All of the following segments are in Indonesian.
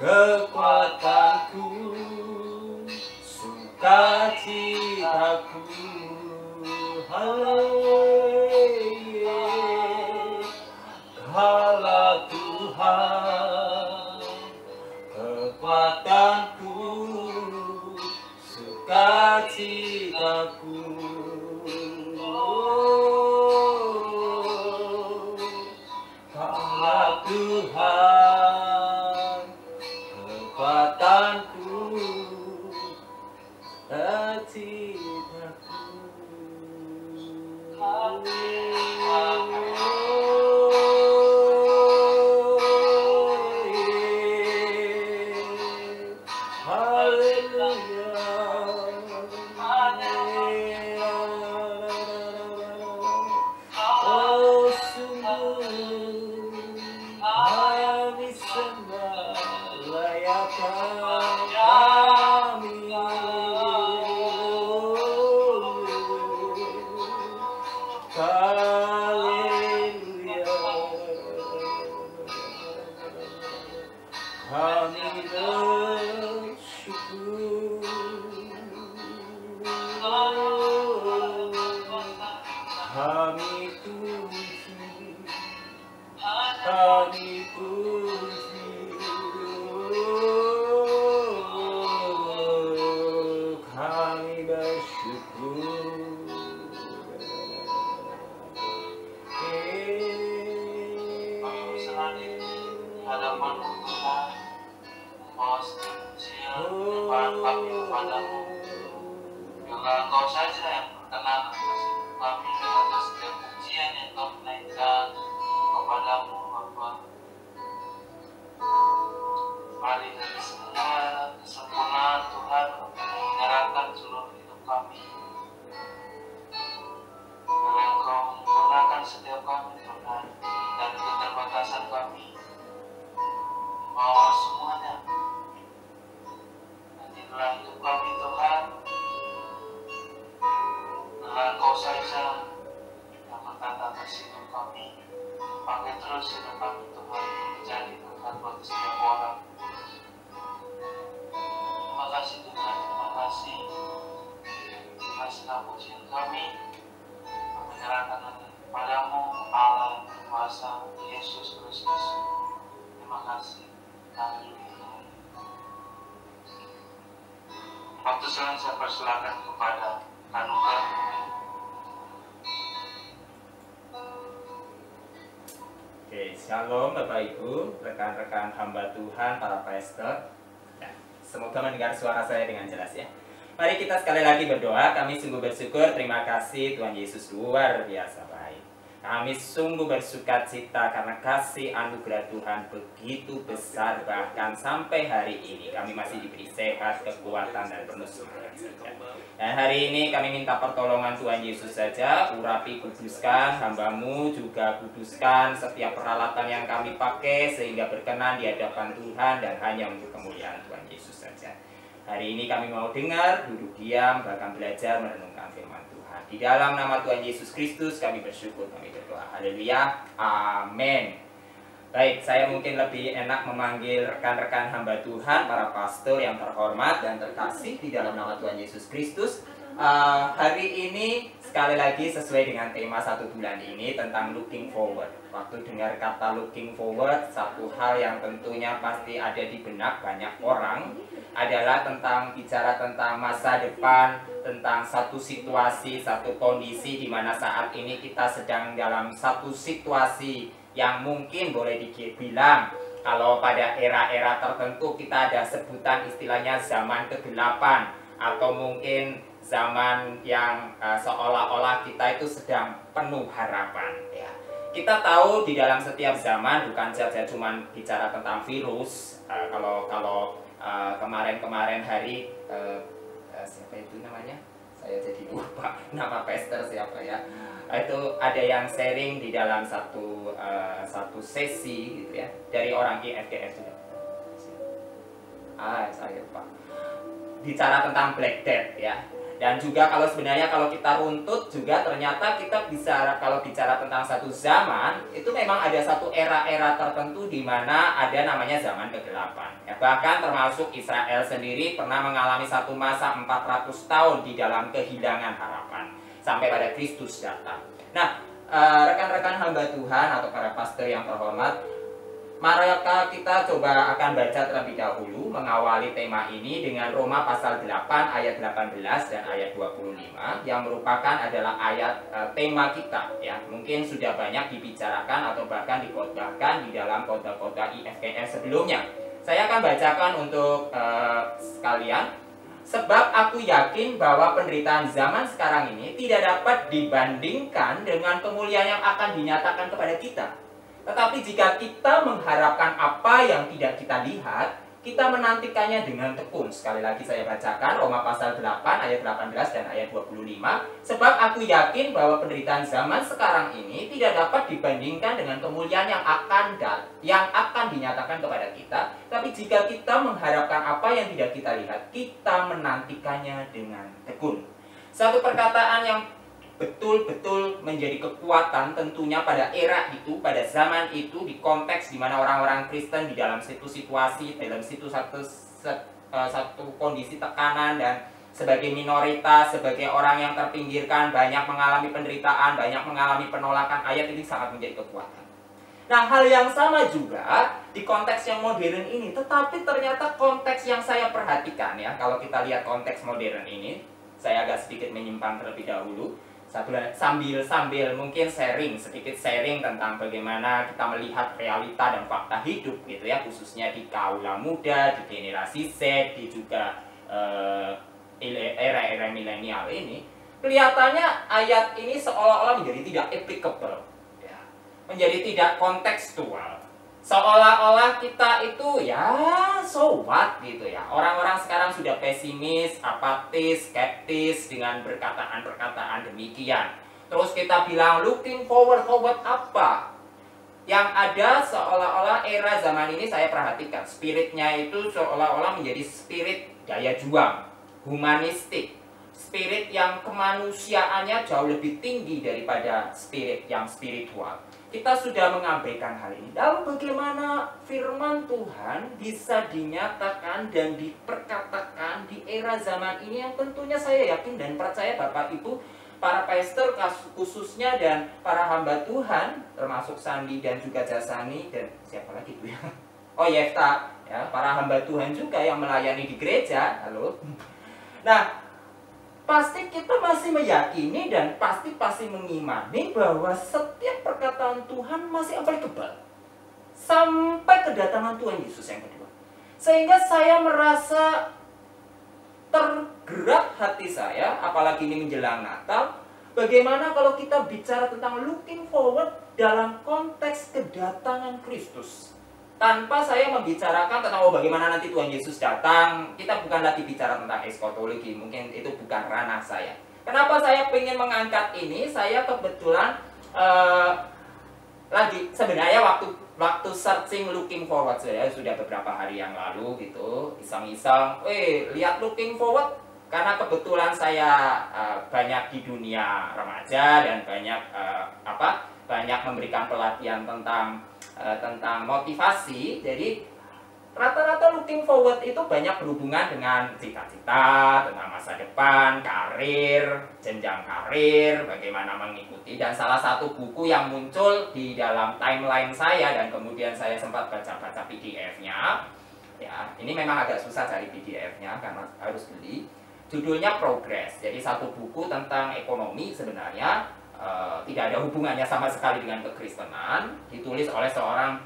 kekuatanku kami kepadamu. Biarlah Engkau saja yang berkenan atas kami atas setiap ujian yang Kau naikkan kepadamu Bapa. Mari dari semua kesempurnaan Tuhan menyerahkan seluruh hidup kami. Biarlah Engkau menggunakan setiap kami Tuhan dari keterbatasan kami. Bawa semuanya. Nantilah hidup kami Tuhan. Biarlah Engkau saja yang berkata atas kami. Pakai terus hidup kami Tuhan menjadi Tuhan bagi setiap orang. Terima kasih Tuhan, terima kasih. Terima kasih pujian kami. Kami menyerahkan kepadamu Allah kuasa Yesus Kristus. Terima kasih. Waktu selanjutnya saya persilakan kepada Kanuka. Oke, shalom Bapak Ibu, rekan-rekan hamba Tuhan, para pastor. Ya, semoga mendengar suara saya dengan jelas ya. Mari kita sekali lagi berdoa, kami sungguh bersyukur, terima kasih Tuhan Yesus luar biasa. Kami sungguh bersuka cita karena kasih anugerah Tuhan begitu besar bahkan sampai hari ini kami masih diberi sehat, kekuatan dan penuh saja. Dan hari ini kami minta pertolongan Tuhan Yesus saja, urapi kuduskan, hambamu juga kuduskan setiap peralatan yang kami pakai sehingga berkenan di hadapan Tuhan dan hanya untuk kemuliaan Tuhan Yesus saja. Hari ini kami mau dengar, duduk diam, bahkan belajar merenungkan firman Tuhan. Di dalam nama Tuhan Yesus Kristus kami bersyukur, kami berdoa. Haleluya. Amin. Baik, saya mungkin lebih enak memanggil rekan-rekan hamba Tuhan, para pastor yang terhormat dan terkasih di dalam nama Tuhan Yesus Kristus. Eh, hari ini sekali lagi sesuai dengan tema satu bulan ini tentang looking forward. Waktu dengar kata looking forward, satu hal yang tentunya pasti ada di benak banyak orang adalah tentang bicara tentang masa depan, tentang satu situasi, satu kondisi di mana saat ini kita sedang dalam satu situasi yang mungkin boleh dibilang kalau pada era-era tertentu kita ada sebutan istilahnya zaman kegelapan atau mungkin zaman yang uh, seolah-olah kita itu sedang penuh harapan ya. Kita tahu di dalam setiap zaman bukan saja cuma bicara tentang virus uh, kalau kalau uh, kemarin-kemarin hari uh, uh, siapa itu namanya? Saya jadi lupa nama pester siapa ya. Itu ada yang sharing di dalam satu uh, satu sesi gitu ya dari orang IFGF juga. Ah, saya lupa bicara tentang Black Death ya. Dan juga kalau sebenarnya kalau kita runtut juga ternyata kita bisa kalau bicara tentang satu zaman itu memang ada satu era-era tertentu di mana ada namanya zaman kegelapan. Ya, bahkan termasuk Israel sendiri pernah mengalami satu masa 400 tahun di dalam kehilangan harapan sampai pada Kristus datang. Nah, eh, rekan-rekan hamba Tuhan atau para pastor yang terhormat, maka kita coba akan baca terlebih dahulu mengawali tema ini dengan Roma pasal 8 ayat 18 dan ayat 25 yang merupakan adalah ayat e, tema kita ya. Mungkin sudah banyak dibicarakan atau bahkan dikotbahkan di dalam kota-kota IFKS sebelumnya. Saya akan bacakan untuk e, sekalian Sebab aku yakin bahwa penderitaan zaman sekarang ini tidak dapat dibandingkan dengan kemuliaan yang akan dinyatakan kepada kita. Tetapi jika kita mengharapkan apa yang tidak kita lihat, kita menantikannya dengan tekun. Sekali lagi saya bacakan Roma pasal 8 ayat 18 dan ayat 25. Sebab aku yakin bahwa penderitaan zaman sekarang ini tidak dapat dibandingkan dengan kemuliaan yang akan dat yang akan dinyatakan kepada kita. Tapi jika kita mengharapkan apa yang tidak kita lihat, kita menantikannya dengan tekun. Satu perkataan yang betul-betul menjadi kekuatan tentunya pada era itu, pada zaman itu di konteks di mana orang-orang Kristen di dalam situ situasi, dalam situ satu eh, satu kondisi tekanan dan sebagai minoritas, sebagai orang yang terpinggirkan, banyak mengalami penderitaan, banyak mengalami penolakan, ayat ini sangat menjadi kekuatan. Nah, hal yang sama juga di konteks yang modern ini, tetapi ternyata konteks yang saya perhatikan ya, kalau kita lihat konteks modern ini, saya agak sedikit menyimpang terlebih dahulu. Satu sambil sambil mungkin sharing sedikit sharing tentang bagaimana kita melihat realita dan fakta hidup gitu ya, khususnya di kaula muda, di generasi Z, di juga uh, era-era milenial ini, kelihatannya ayat ini seolah-olah menjadi tidak applicable, ya. menjadi tidak kontekstual. Seolah-olah kita itu ya so what gitu ya. Orang-orang sekarang sudah pesimis, apatis, skeptis dengan perkataan-perkataan demikian. Terus kita bilang looking forward forward apa? Yang ada seolah-olah era zaman ini saya perhatikan spiritnya itu seolah-olah menjadi spirit daya juang humanistik, spirit yang kemanusiaannya jauh lebih tinggi daripada spirit yang spiritual. Kita sudah mengabaikan hal ini. Lalu bagaimana firman Tuhan bisa dinyatakan dan diperkatakan di era zaman ini yang tentunya saya yakin dan percaya Bapak Ibu para pastor khususnya dan para hamba Tuhan termasuk Sandi dan juga Jasani dan siapa lagi itu ya? Oh Yefta ya para hamba Tuhan juga yang melayani di gereja. Halo. Nah, pasti kita masih meyakini dan pasti pasti mengimani bahwa setiap perkataan Tuhan masih applicable sampai kedatangan Tuhan Yesus yang kedua. Sehingga saya merasa tergerak hati saya, apalagi ini menjelang Natal, bagaimana kalau kita bicara tentang looking forward dalam konteks kedatangan Kristus tanpa saya membicarakan tentang oh bagaimana nanti Tuhan Yesus datang, kita bukan lagi bicara tentang eskatologi, mungkin itu bukan ranah saya. Kenapa saya ingin mengangkat ini? Saya kebetulan uh, lagi sebenarnya waktu waktu searching looking forward saya sudah beberapa hari yang lalu gitu iseng-iseng, eh lihat looking forward karena kebetulan saya uh, banyak di dunia remaja dan banyak uh, apa banyak memberikan pelatihan tentang uh, tentang motivasi. Jadi rata-rata looking forward itu banyak berhubungan dengan cita-cita, tentang masa depan, karir, jenjang karir, bagaimana mengikuti. Dan salah satu buku yang muncul di dalam timeline saya dan kemudian saya sempat baca-baca PDF-nya. Ya, ini memang agak susah cari PDF-nya karena harus beli. Judulnya Progress. Jadi satu buku tentang ekonomi sebenarnya uh, tidak ada hubungannya sama sekali dengan kekristenan ditulis oleh seorang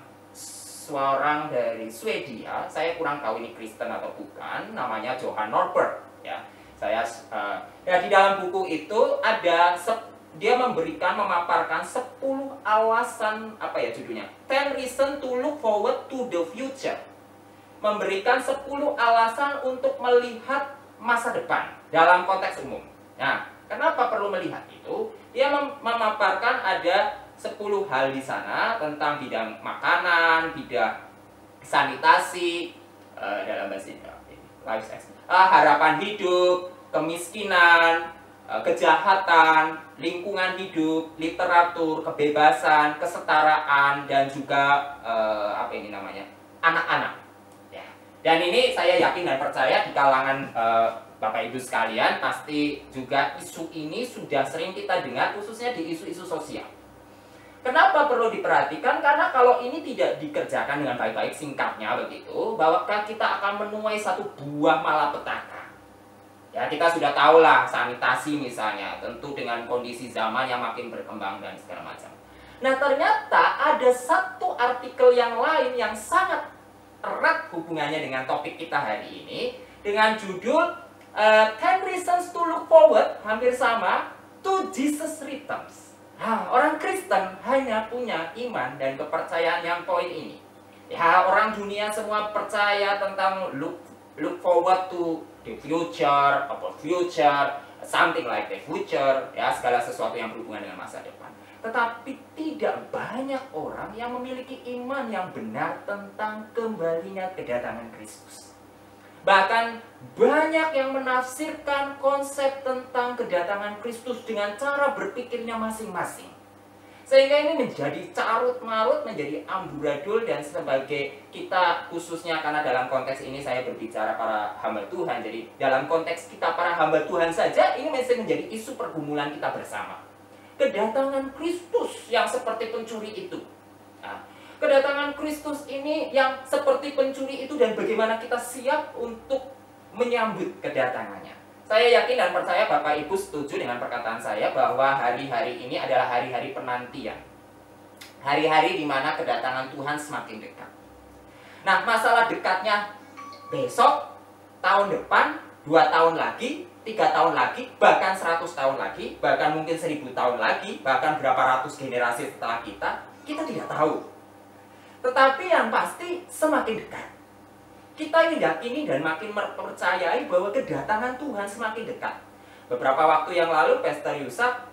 seorang dari Swedia. Saya kurang tahu ini Kristen atau bukan namanya Johan Norbert ya. Saya uh, ya di dalam buku itu ada dia memberikan memaparkan 10 alasan apa ya judulnya? 10 reason to look forward to the future. Memberikan 10 alasan untuk melihat masa depan dalam konteks umum. Nah kenapa perlu melihat itu dia mem memaparkan ada 10 hal di sana tentang bidang makanan, bidang sanitasi, uh, dalam bahasa life uh, harapan hidup, kemiskinan, uh, kejahatan, lingkungan hidup, literatur, kebebasan, kesetaraan, dan juga uh, apa ini namanya anak-anak. Ya. Dan ini saya yakin dan percaya di kalangan uh, Bapak Ibu sekalian, pasti juga isu ini sudah sering kita dengar khususnya di isu-isu sosial. Kenapa perlu diperhatikan? Karena kalau ini tidak dikerjakan dengan baik-baik singkatnya begitu, bahwa kita akan menuai satu buah malapetaka. Ya, kita sudah tahu lah sanitasi misalnya, tentu dengan kondisi zaman yang makin berkembang dan segala macam. Nah, ternyata ada satu artikel yang lain yang sangat erat hubungannya dengan topik kita hari ini dengan judul uh, Ten Reasons to Look Forward hampir sama to Jesus Returns. Nah, orang Kristen hanya punya iman dan kepercayaan yang poin ini. Ya, orang dunia semua percaya tentang look look forward to the future, about future, something like the future, ya segala sesuatu yang berhubungan dengan masa depan. Tetapi tidak banyak orang yang memiliki iman yang benar tentang kembalinya kedatangan Kristus. Bahkan banyak yang menafsirkan konsep tentang kedatangan Kristus dengan cara berpikirnya masing-masing. Sehingga ini menjadi carut marut, menjadi amburadul dan sebagai kita khususnya karena dalam konteks ini saya berbicara para hamba Tuhan. Jadi dalam konteks kita para hamba Tuhan saja ini masih menjadi isu pergumulan kita bersama. Kedatangan Kristus yang seperti pencuri itu. Nah, kedatangan Kristus ini yang seperti pencuri itu dan bagaimana kita siap untuk menyambut kedatangannya. Saya yakin dan percaya Bapak Ibu setuju dengan perkataan saya bahwa hari-hari ini adalah hari-hari penantian. Hari-hari di mana kedatangan Tuhan semakin dekat. Nah, masalah dekatnya besok, tahun depan, dua tahun lagi, tiga tahun lagi, bahkan seratus tahun lagi, bahkan mungkin seribu tahun lagi, bahkan berapa ratus generasi setelah kita, kita tidak tahu. Tetapi yang pasti semakin dekat kita ini dan makin mempercayai bahwa kedatangan Tuhan semakin dekat. Beberapa waktu yang lalu Pastor Yusuf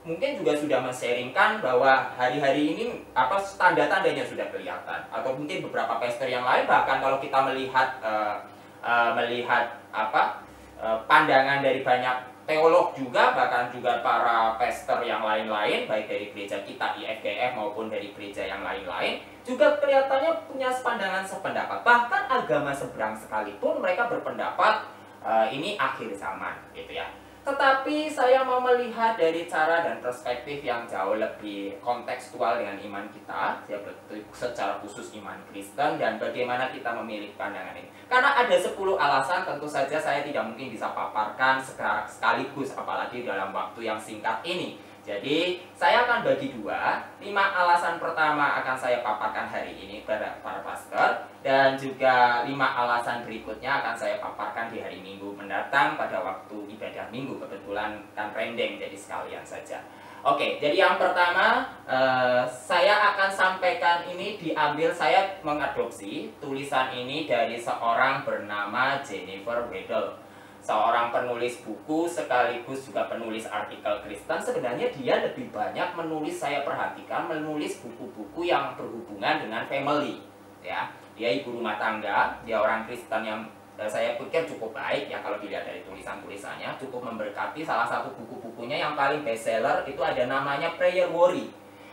mungkin juga sudah men-sharingkan bahwa hari-hari ini apa tanda-tandanya sudah kelihatan atau mungkin beberapa pastor yang lain bahkan kalau kita melihat uh, uh, melihat apa uh, pandangan dari banyak teolog juga bahkan juga para pastor yang lain-lain baik dari gereja kita IFGF maupun dari gereja yang lain-lain juga kelihatannya punya sepandangan sependapat. Bahkan agama seberang sekalipun mereka berpendapat uh, ini akhir zaman, gitu ya. Tetapi saya mau melihat dari cara dan perspektif yang jauh lebih kontekstual dengan iman kita, ya secara khusus iman Kristen dan bagaimana kita memilih pandangan ini. Karena ada 10 alasan tentu saja saya tidak mungkin bisa paparkan sekaligus apalagi dalam waktu yang singkat ini. Jadi saya akan bagi dua, lima alasan pertama akan saya paparkan hari ini pada para pastor dan juga lima alasan berikutnya akan saya paparkan di hari Minggu mendatang pada waktu ibadah Minggu. Kebetulan kan rendeng jadi sekalian saja. Oke, jadi yang pertama uh, saya akan sampaikan ini diambil saya mengadopsi tulisan ini dari seorang bernama Jennifer Weddle seorang penulis buku sekaligus juga penulis artikel Kristen sebenarnya dia lebih banyak menulis saya perhatikan menulis buku-buku yang berhubungan dengan family ya. Dia ibu rumah tangga dia orang Kristen yang eh, saya pikir cukup baik ya. Kalau dilihat dari tulisan-tulisannya cukup memberkati salah satu buku-bukunya yang paling bestseller itu ada namanya Prayer Worry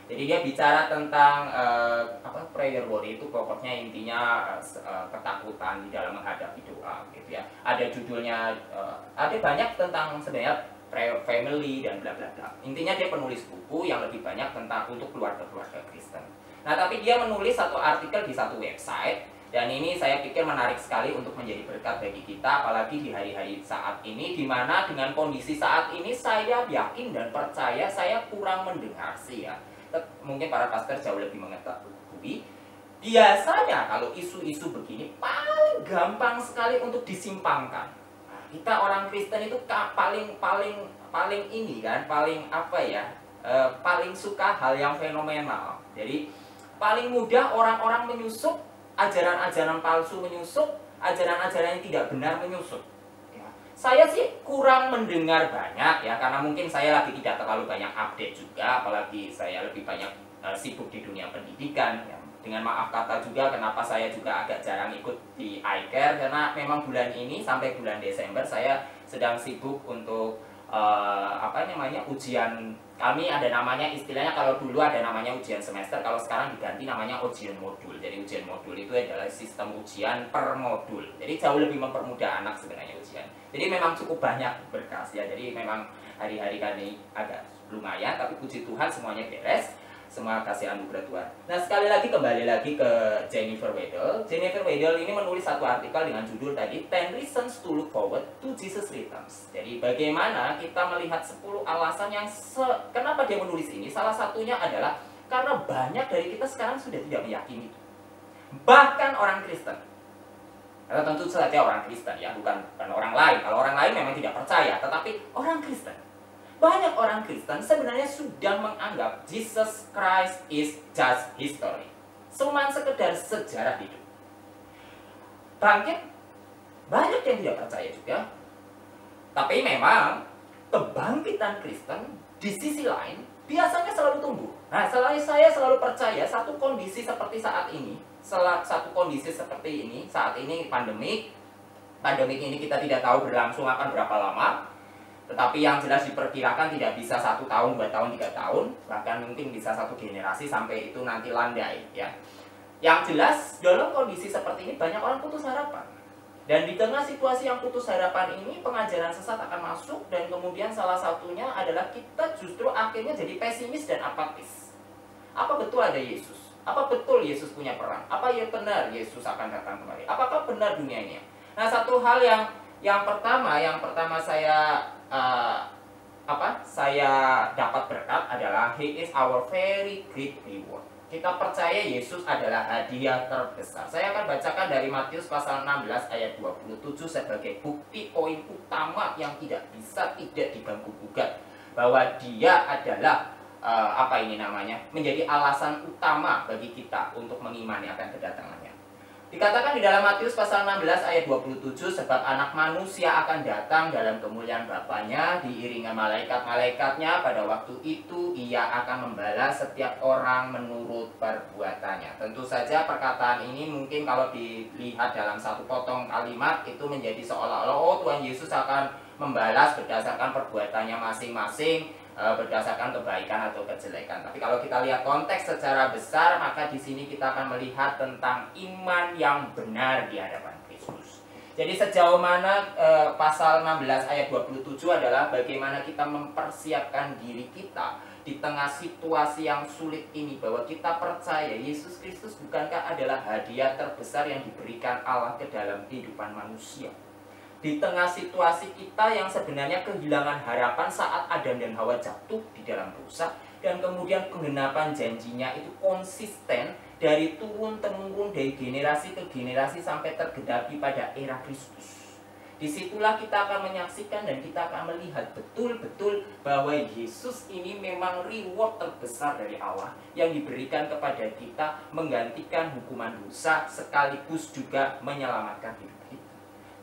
jadi dia bicara tentang uh, apa prayer worry itu pokoknya intinya uh, ketakutan di dalam menghadapi doa gitu ya. Ada judulnya uh, ada banyak tentang sebenarnya prayer family dan bla bla bla. Intinya dia penulis buku yang lebih banyak tentang untuk keluarga-keluarga Kristen. Nah, tapi dia menulis satu artikel di satu website dan ini saya pikir menarik sekali untuk menjadi berkat bagi kita apalagi di hari-hari saat ini di mana dengan kondisi saat ini saya yakin dan percaya saya kurang mendengar sih ya mungkin para pastor jauh lebih mengetahui. Biasanya kalau isu-isu begini paling gampang sekali untuk disimpangkan. Nah, kita orang Kristen itu paling paling paling ini kan paling apa ya e, paling suka hal yang fenomenal. Jadi paling mudah orang-orang menyusup ajaran-ajaran palsu menyusup ajaran-ajaran yang tidak benar menyusup saya sih kurang mendengar banyak ya karena mungkin saya lagi tidak terlalu banyak update juga apalagi saya lebih banyak uh, sibuk di dunia pendidikan. Ya. dengan maaf kata juga kenapa saya juga agak jarang ikut di iCare karena memang bulan ini sampai bulan Desember saya sedang sibuk untuk uh, apa namanya ujian. Kami ada namanya istilahnya kalau dulu ada namanya ujian semester kalau sekarang diganti namanya ujian modul. Jadi ujian modul itu adalah sistem ujian per modul. Jadi jauh lebih mempermudah anak sebenarnya ujian jadi memang cukup banyak berkas ya jadi memang hari-hari kami agak lumayan tapi puji Tuhan semuanya beres semua kasih anugerah Tuhan. Nah sekali lagi kembali lagi ke Jennifer Weddle. Jennifer Weddle ini menulis satu artikel dengan judul tadi 10 Reasons to Look Forward to Jesus Returns. Jadi bagaimana kita melihat 10 alasan yang se kenapa dia menulis ini? Salah satunya adalah karena banyak dari kita sekarang sudah tidak meyakini. Bahkan orang Kristen. Karena tentu saja orang Kristen ya, bukan, bukan orang lain. Kalau orang lain memang tidak percaya, tetapi orang Kristen banyak orang Kristen sebenarnya sudah menganggap Jesus Christ is just history. Cuma sekedar sejarah hidup. Bangkit, banyak yang tidak percaya juga. Tapi memang kebangkitan Kristen di sisi lain biasanya selalu tumbuh. Nah, selain saya selalu percaya satu kondisi seperti saat ini, satu kondisi seperti ini, saat ini pandemi, pandemik ini kita tidak tahu berlangsung akan berapa lama, tetapi yang jelas diperkirakan tidak bisa satu tahun, dua tahun, tiga tahun, bahkan mungkin bisa satu generasi sampai itu nanti landai ya. Yang jelas dalam kondisi seperti ini banyak orang putus harapan. Dan di tengah situasi yang putus harapan ini pengajaran sesat akan masuk dan kemudian salah satunya adalah kita justru akhirnya jadi pesimis dan apatis. Apa betul ada Yesus? Apa betul Yesus punya peran? Apa ya benar Yesus akan datang kembali? Apakah benar dunianya? Nah, satu hal yang yang pertama, yang pertama saya uh, apa? Saya dapat berkat adalah He is our very great reward. Kita percaya Yesus adalah hadiah terbesar. Saya akan bacakan dari Matius pasal 16 ayat 27 sebagai bukti poin utama yang tidak bisa tidak diganggu gugat bahwa dia adalah uh, apa ini namanya menjadi alasan utama bagi kita untuk mengimani akan kedatangannya. Dikatakan di dalam Matius pasal 16 ayat 27 sebab anak manusia akan datang dalam kemuliaan Bapaknya diiringi malaikat-malaikatnya pada waktu itu ia akan membalas setiap orang menurut perbuatannya. Tentu saja perkataan ini mungkin kalau dilihat dalam satu potong kalimat itu menjadi seolah-olah oh Tuhan Yesus akan membalas berdasarkan perbuatannya masing-masing berdasarkan kebaikan atau kejelekan. Tapi kalau kita lihat konteks secara besar, maka di sini kita akan melihat tentang iman yang benar di hadapan Kristus. Jadi sejauh mana e, pasal 16 ayat 27 adalah bagaimana kita mempersiapkan diri kita di tengah situasi yang sulit ini bahwa kita percaya Yesus Kristus bukankah adalah hadiah terbesar yang diberikan Allah ke dalam kehidupan manusia di tengah situasi kita yang sebenarnya kehilangan harapan saat Adam dan Hawa jatuh di dalam dosa dan kemudian penggenapan janjinya itu konsisten dari turun temurun dari generasi ke generasi sampai tergenapi pada era Kristus. Di situlah kita akan menyaksikan dan kita akan melihat betul-betul bahwa Yesus ini memang reward terbesar dari Allah yang diberikan kepada kita menggantikan hukuman dosa sekaligus juga menyelamatkan hidup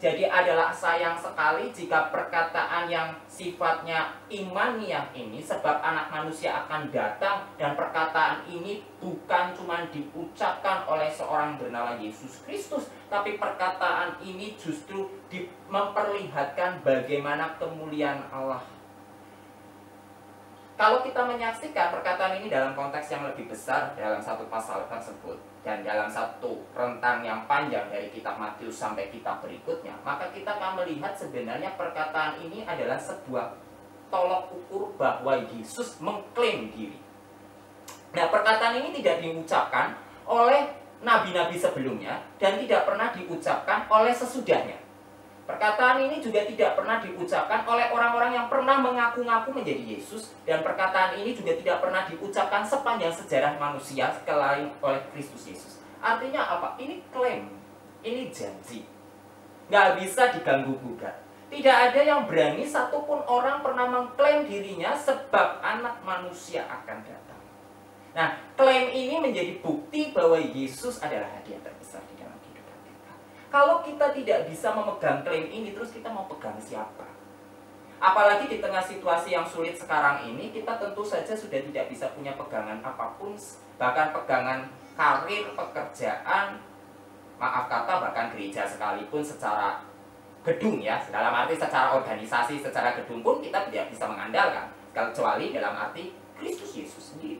jadi adalah sayang sekali jika perkataan yang sifatnya imaniah ini sebab anak manusia akan datang dan perkataan ini bukan cuma diucapkan oleh seorang bernama Yesus Kristus tapi perkataan ini justru memperlihatkan bagaimana kemuliaan Allah. Kalau kita menyaksikan perkataan ini dalam konteks yang lebih besar dalam satu pasal tersebut dan dalam satu rentang yang panjang dari kitab Matius sampai kitab berikutnya, maka kita akan melihat sebenarnya perkataan ini adalah sebuah tolok ukur bahwa Yesus mengklaim diri. Nah, perkataan ini tidak diucapkan oleh nabi-nabi sebelumnya dan tidak pernah diucapkan oleh sesudahnya. Perkataan ini juga tidak pernah diucapkan oleh orang-orang yang pernah mengaku-ngaku menjadi Yesus dan perkataan ini juga tidak pernah diucapkan sepanjang sejarah manusia selain oleh Kristus Yesus. Artinya apa? Ini klaim, ini janji. Nggak bisa diganggu gugat. Tidak ada yang berani satupun orang pernah mengklaim dirinya sebab anak manusia akan datang. Nah, klaim ini menjadi bukti bahwa Yesus adalah hadiah kalau kita tidak bisa memegang klaim ini, terus kita mau pegang siapa? Apalagi di tengah situasi yang sulit sekarang ini, kita tentu saja sudah tidak bisa punya pegangan apa pun, bahkan pegangan karir, pekerjaan, maaf kata bahkan gereja sekalipun secara gedung ya, dalam arti secara organisasi, secara gedung pun kita tidak bisa mengandalkan, kecuali dalam arti Kristus Yesus sendiri.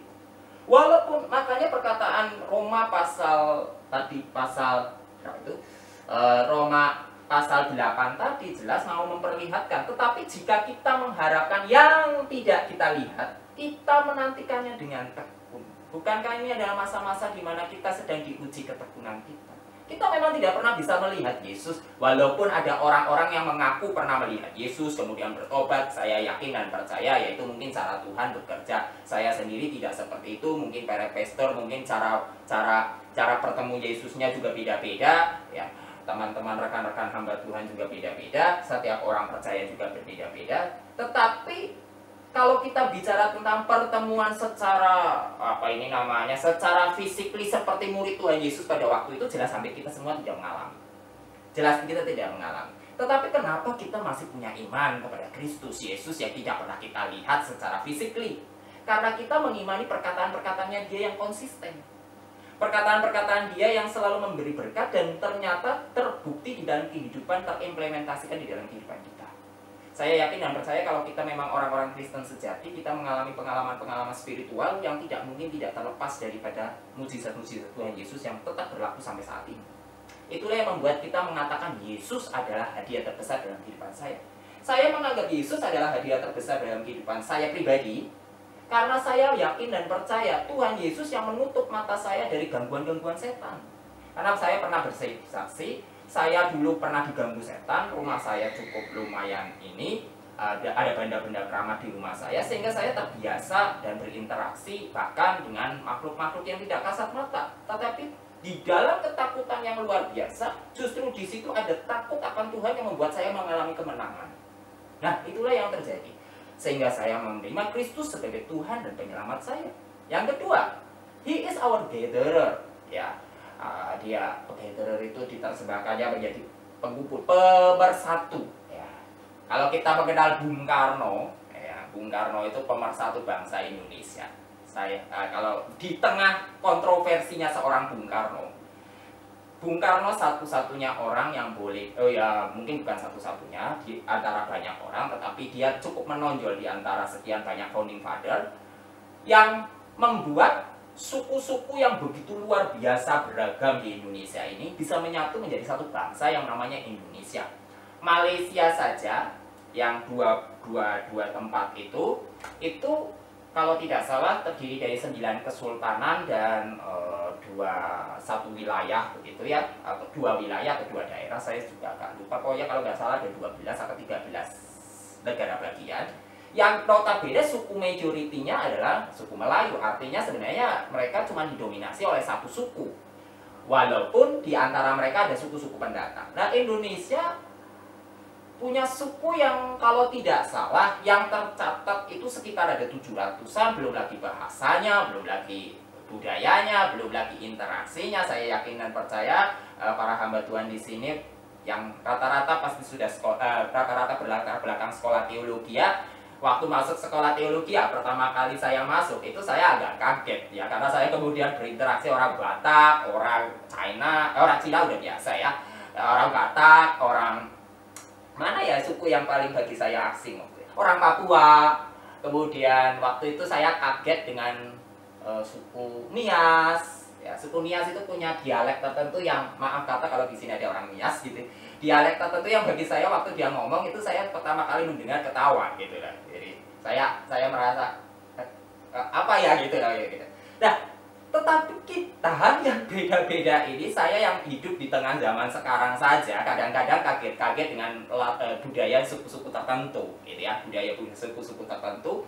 Walaupun makanya perkataan Roma pasal tadi pasal itu Eh, Roma pasal 8 tadi jelas mau memperlihatkan tetapi jika kita mengharapkan yang tidak kita lihat kita menantikannya dengan tekun. Bukankah ini adalah masa-masa di mana kita sedang diuji ketekunan kita? Kita memang tidak pernah bisa melihat Yesus walaupun ada orang-orang yang mengaku pernah melihat Yesus kemudian bertobat saya yakin dan percaya yaitu mungkin cara Tuhan bekerja. Saya sendiri tidak seperti itu mungkin para pastor mungkin cara cara cara bertemu Yesusnya juga beda-beda ya teman-teman rekan-rekan hamba Tuhan juga beda-beda, setiap orang percaya juga berbeda-beda. Tetapi kalau kita bicara tentang pertemuan secara apa ini namanya, secara fisikly seperti murid Tuhan Yesus pada waktu itu jelas sampai kita semua tidak mengalami. Jelas kita tidak mengalami. Tetapi kenapa kita masih punya iman kepada Kristus Yesus yang tidak pernah kita lihat secara fisikly? Karena kita mengimani perkataan-perkataannya dia yang konsisten perkataan-perkataan dia yang selalu memberi berkat dan ternyata ter terbukti di dalam kehidupan, terimplementasikan di dalam kehidupan kita. Saya yakin dan percaya kalau kita memang orang-orang Kristen sejati, kita mengalami pengalaman-pengalaman spiritual yang tidak mungkin tidak terlepas daripada mujizat-mujizat Tuhan Yesus yang tetap berlaku sampai saat ini. Itulah yang membuat kita mengatakan Yesus adalah hadiah terbesar dalam kehidupan saya. Saya menganggap Yesus adalah hadiah terbesar dalam kehidupan saya pribadi, karena saya yakin dan percaya Tuhan Yesus yang menutup mata saya dari gangguan-gangguan setan. Karena saya pernah bersaksi, saya dulu pernah diganggu setan, rumah saya cukup lumayan ini, ada ada benda-benda keramat di rumah saya sehingga saya terbiasa dan berinteraksi bahkan dengan makhluk-makhluk yang tidak kasat mata. Tetapi di dalam ketakutan yang luar biasa, justru di situ ada takut akan Tuhan yang membuat saya mengalami kemenangan. Nah, itulah yang terjadi. Sehingga saya menerima Kristus sebagai Tuhan dan penyelamat saya. Yang kedua, He is our gatherer. Ya, uh, dia gatherer itu diterjemahkannya menjadi pengumpul, pemersatu. Ya. Kalau kita mengenal Bung Karno, ya, Bung Karno itu pemersatu bangsa Indonesia. Saya uh, kalau di tengah kontroversinya seorang Bung Karno, Bung Karno satu-satunya orang yang boleh, oh ya mungkin bukan satu-satunya di antara banyak orang, tetapi dia cukup menonjol di antara sekian banyak founding father yang membuat suku-suku yang begitu luar biasa beragam di Indonesia ini bisa menyatu menjadi satu bangsa yang namanya Indonesia. Malaysia saja yang dua, dua, dua tempat itu itu kalau tidak salah terdiri dari sembilan kesultanan dan e, dua satu wilayah begitu ya atau dua wilayah atau dua daerah saya juga agak lupa pokoknya kalau nggak salah ada 12 atau 13 negara bagian yang notabene suku majoritinya adalah suku Melayu. Artinya sebenarnya mereka cuma didominasi oleh satu suku. Walaupun di antara mereka ada suku-suku pendatang. Nah, Indonesia punya suku yang kalau tidak salah yang tercatat itu sekitar ada 700-an, belum lagi bahasanya, belum lagi budayanya, belum lagi interaksinya. Saya yakin dan percaya eh, para hamba Tuhan di sini yang rata-rata pasti sudah eh, rata-rata berlatar belakang sekolah teologi ya, waktu masuk sekolah teologi ya pertama kali saya masuk itu saya agak kaget ya karena saya kemudian berinteraksi orang Batak, orang China, eh, orang Cina udah biasa ya, orang Batak, orang mana ya suku yang paling bagi saya asing orang Papua. Kemudian waktu itu saya kaget dengan uh, suku Nias. Ya, suku Nias itu punya dialek tertentu yang maaf kata kalau di sini ada orang Nias gitu. Dialek tertentu yang bagi saya waktu dia ngomong itu saya pertama kali mendengar ketawa gitu lah jadi saya saya merasa eh, eh, apa ya? gitu lah gitu. Nah tetapi kita yang beda-beda ini saya yang hidup di tengah zaman sekarang saja kadang-kadang kaget-kaget dengan budaya suku-suku tertentu gitu ya. Budaya suku-suku tertentu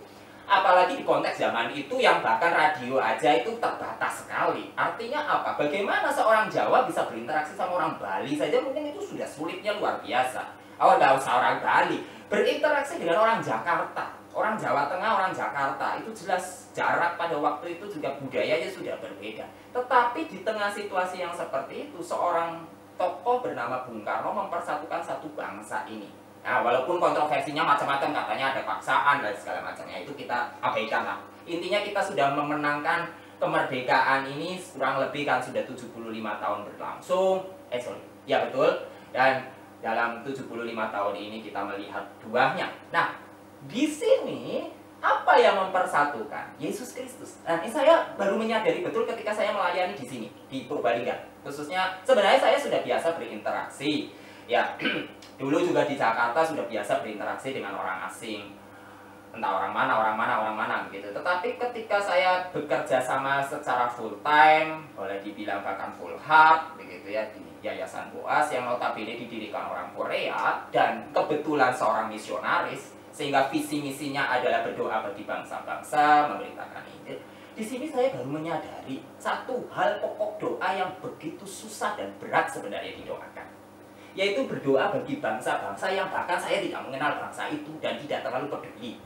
apalagi di konteks zaman itu yang bahkan radio aja itu terbatas sekali. Artinya apa? Bagaimana seorang Jawa bisa berinteraksi sama orang Bali saja mungkin itu sudah sulitnya luar biasa. Oh, nggak usah orang Bali, berinteraksi dengan orang Jakarta, orang Jawa Tengah, orang Jakarta itu jelas jarak pada waktu itu juga budayanya sudah berbeda. Tetapi di tengah situasi yang seperti itu, seorang tokoh bernama Bung Karno mempersatukan satu bangsa ini Nah, walaupun kontroversinya macam-macam katanya ada paksaan dan segala macamnya itu kita abaikan lah. Intinya kita sudah memenangkan kemerdekaan ini kurang lebih kan sudah 75 tahun berlangsung. Eh sorry, ya betul. Dan dalam 75 tahun ini kita melihat buahnya. Nah, di sini apa yang mempersatukan? Yesus Kristus. Nah, ini saya baru menyadari betul ketika saya melayani di sini di Purbalingga. Khususnya sebenarnya saya sudah biasa berinteraksi ya dulu juga di Jakarta sudah biasa berinteraksi dengan orang asing. Entah orang mana orang mana orang mana begitu tetapi ketika saya bekerja sama secara full time boleh dibilang bahkan full hard begitu ya di Yayasan Boas yang notabene didirikan orang Korea dan kebetulan seorang misionaris sehingga visi misinya adalah berdoa bagi bangsa-bangsa memberitakan Injil di sini saya baru menyadari satu hal pokok doa yang begitu susah dan berat sebenarnya didoakan yaitu berdoa bagi bangsa-bangsa yang bahkan saya tidak mengenal bangsa itu dan tidak terlalu peduli.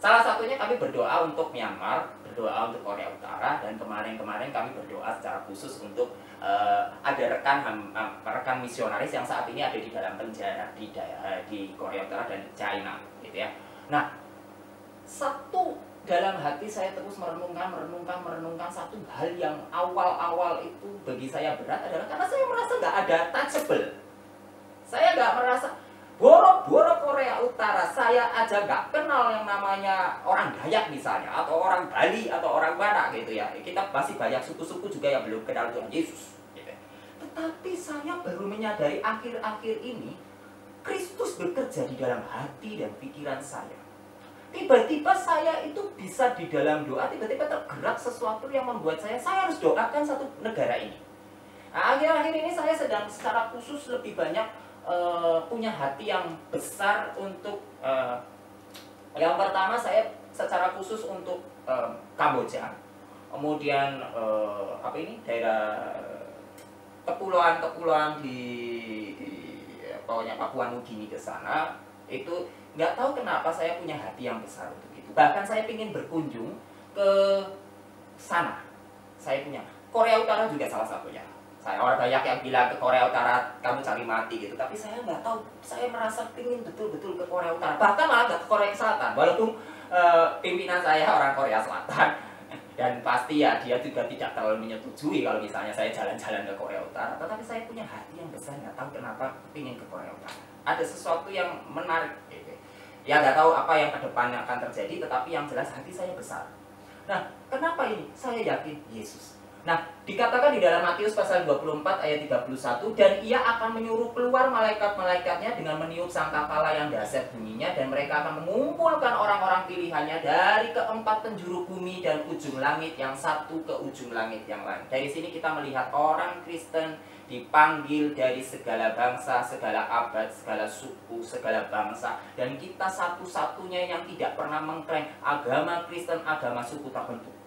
Salah satunya kami berdoa untuk Myanmar, berdoa untuk Korea Utara, dan kemarin-kemarin kami berdoa secara khusus untuk uh, ada rekan uh, rekan misionaris yang saat ini ada di dalam penjara di uh, di Korea Utara dan China, gitu ya. Nah, satu dalam hati saya terus merenungkan, merenungkan, merenungkan satu hal yang awal-awal itu bagi saya berat adalah karena saya merasa nggak ada touchable Saya nggak merasa boro-boro Korea Utara saya aja nggak kenal yang namanya orang Dayak misalnya atau orang Bali atau orang mana gitu ya. Kita masih banyak suku-suku juga yang belum kenal Tuhan Yesus gitu. tetapi saya baru menyadari akhir-akhir ini Kristus bekerja di dalam hati dan pikiran saya. Tiba-tiba saya itu bisa di dalam doa tiba-tiba tergerak sesuatu yang membuat saya saya harus doakan satu negara ini. Nah, akhir-akhir ini saya sedang secara khusus lebih banyak uh, punya hati yang besar untuk uh, yang pertama saya secara khusus untuk uh, Kamboja. Kemudian uh, apa ini daerah kepulauan-kepulauan di, di pokoknya Papua Nugini ke sana itu nggak tahu kenapa saya punya hati yang besar untuk itu. Bahkan saya ingin berkunjung ke sana. Saya punya. Korea Utara juga salah satunya saya orang banyak yang bilang ke Korea Utara kamu cari mati gitu. Tapi saya nggak tahu. Saya merasa ingin betul-betul ke Korea Utara. Bahkan malah ke Korea Selatan. Walaupun uh, pimpinan saya orang Korea Selatan. Dan pasti ya dia juga tidak terlalu menyetujui kalau misalnya saya jalan-jalan ke Korea Utara. Tetapi saya punya hati yang besar nggak tahu kenapa ingin ke Korea Utara. Ada sesuatu yang menarik gitu. ya nggak tahu apa yang ke depannya akan terjadi tetapi yang jelas hati saya besar. Nah kenapa ini? Saya yakin Yesus Nah, dikatakan di dalam Matius pasal 24 ayat 31 dan ia akan menyuruh keluar malaikat-malaikatnya dengan meniup sangkakala yang dasar bunyinya dan mereka akan mengumpulkan orang-orang pilihannya dari keempat penjuru bumi dan ujung langit yang satu ke ujung langit yang lain. Dari sini kita melihat orang Kristen dipanggil dari segala bangsa, segala abad, segala suku, segala bangsa dan kita satu-satunya yang tidak pernah mengklaim agama Kristen, agama suku tertentu